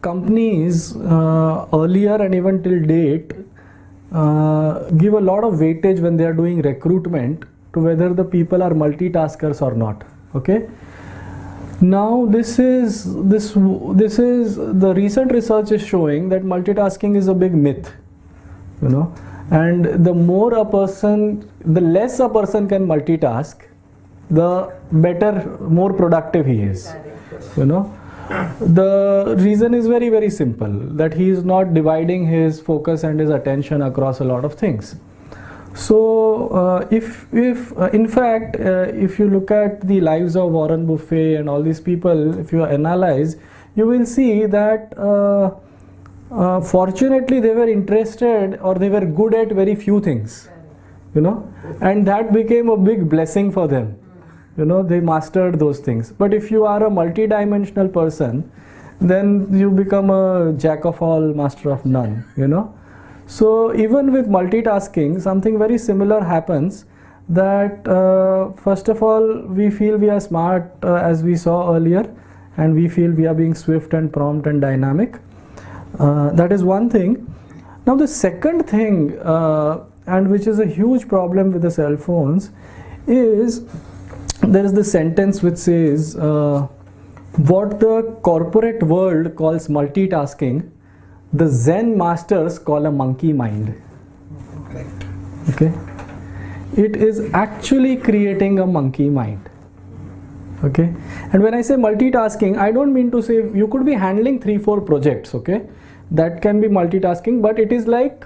companies uh, earlier and even till date uh, give a lot of weightage when they are doing recruitment to whether the people are multitaskers or not okay? Now this is this this is the recent research is showing that multitasking is a big myth you know? And the more a person the less a person can multitask the better more productive he is you know the reason is very very simple that he is not dividing his focus and his attention across a lot of things. So uh, if if uh, in fact uh, if you look at the lives of warren buffett and all these people if you analyze you will see that uh, uh, fortunately they were interested or they were good at very few things you know and that became a big blessing for them you know they mastered those things. But if you are a multi-dimensional person then you become a jack of all master of none you know. So even with multitasking something very similar happens that uh, first of all we feel we are smart uh, as we saw earlier and we feel we are being swift and prompt and dynamic. Uh, that is one thing. Now the second thing uh, and which is a huge problem with the cell phones is there is this sentence which says uh, what the corporate world calls multitasking the zen masters call a monkey mind. Correct. okay? It is actually creating a monkey mind. Okay? And when i say multitasking i don't mean to say you could be handling three four projects okay? That can be multitasking but it is like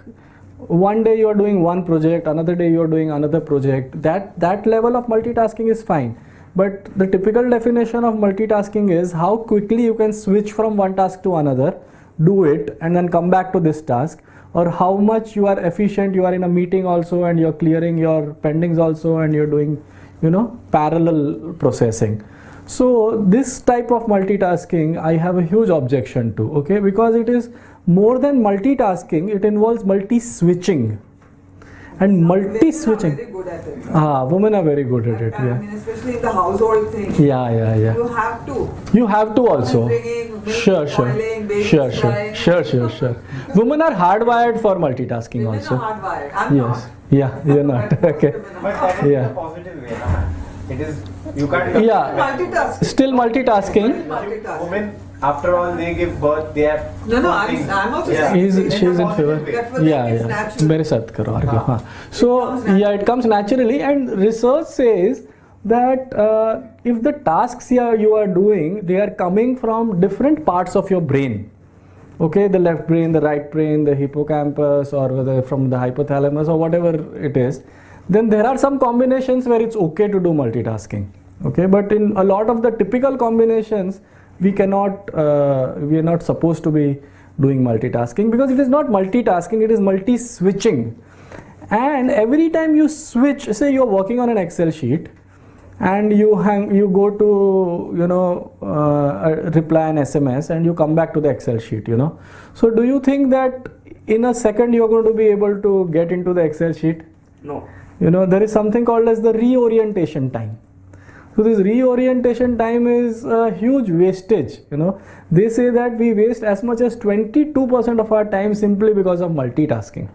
one day you are doing one project another day you are doing another project. That that level of multitasking is fine. But the typical definition of multitasking is how quickly you can switch from one task to another do it and then come back to this task. Or how much you are efficient you are in a meeting also and you're clearing your pendings also and you're doing you know parallel processing so this type of multitasking i have a huge objection to okay because it is more than multitasking it involves multi switching and multi switching Very good at it. ah women are very good at it I mean, especially in the household thing. yeah yeah yeah You have to. you have to also sure sure sure sure sure sure sure women are hardwired for multitasking Women also are hardwired. I'm yes not. yeah you're not okay But that is Yeah. positive way? It is you can't. Yeah. Multitasking. still multitasking Multitasking. Women, after all, they give birth. They have. No, no, I'm- things. I'm also Yeah. saying- He's, In a she's in favor. positive way. That for them Yeah, it's yeah. natural. मेरे साथ करो argue. हाँ. हाँ. So comes yeah, it comes naturally, and research says that uh, if the tasks you are, you are doing, they are coming from different parts of your brain. Okay, the left brain, the right brain, the hippocampus, or whether from the hypothalamus or whatever it is, then there are some combinations where it's okay to do multitasking. Okay, but in a lot of the typical combinations, we cannot, uh, we are not supposed to be doing multitasking because it is not multitasking, it is multi switching. And every time you switch, say you're working on an Excel sheet and you hang, you go to, you know, uh, reply an SMS and you come back to the Excel sheet, you know. So, do you think that in a second you're going to be able to get into the Excel sheet? No. You know there is something called as the reorientation time. So this reorientation time is a huge wastage you know. They say that we waste as much as 22% of our time simply because of multitasking.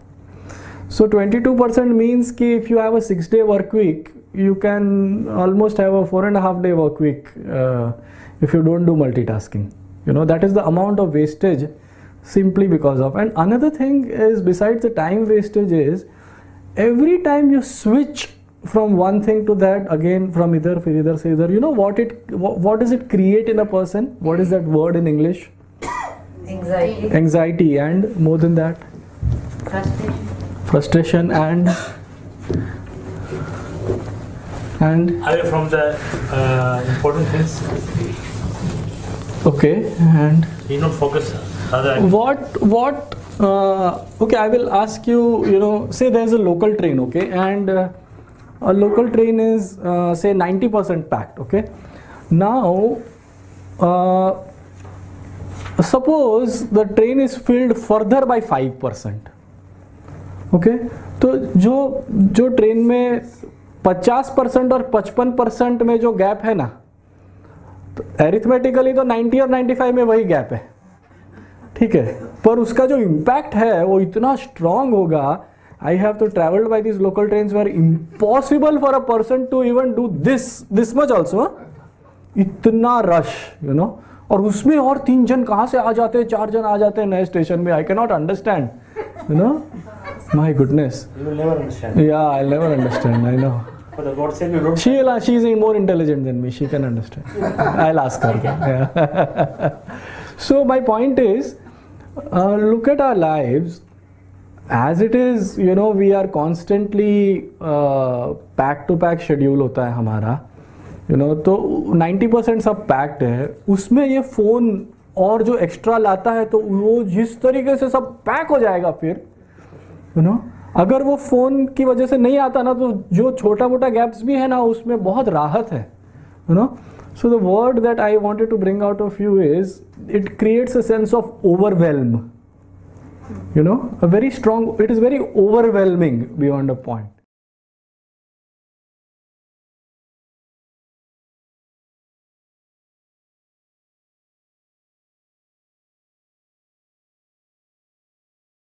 So 22% means ki if you have a six day work week you can almost have a four and a half day work week uh, if you don't do multitasking. You know that is the amount of wastage simply because of. And another thing is besides the time wastage is every time you switch from one thing to that again from either from either to either you know what it what, what does it create in a person? What is that word in english? Anxiety. Anxiety and more than that? Frustration. Frustration and and? Away from the uh, important things? Okay and? You know focus. What what uh, okay i will ask you you know say there's a local train okay and uh, a local train is uh, say 90% packed okay now uh, suppose the train is filled further by 5% okay तो जो जो train में 50 percent और 55 percent में जो gap है ना तो एरिथमेटिकली तो 90 और 95 में वही गैप है ठीक है पर उसका जो इम्पैक्ट है वो इतना स्ट्रांग होगा I have to travelled by this local train where impossible for a person to even do this this much also इतना रश यू नो और उसमें और तीन जन कहाँ से आ जाते हैं चार जन आ जाते हैं नए स्टेशन में I can not understand you know my goodness You will never understand. या I never understand I know For the God's sake, you don't. She will, she is more intelligent than me. She can understand. I'll ask her. Yeah. so my point is, uh, look at our lives. As it is, you know, we are constantly pack to pack schedule होता है हमारा। You you know know, तो 90 percent सब packed है। उसमें ये phone और जो एक्स्ट्रा लाता है तो वो जिस तरीके से सब पैक हो जाएगा फिर यू नो अगर वो फ़ोन की वजह से नहीं आता ना तो जो छोटा मोटा गैप्स भी है ना उसमें बहुत राहत है you know So the word that I wanted to bring out of you is it creates a sense of overwhelm. You know, a very strong, it is very overwhelming beyond a point.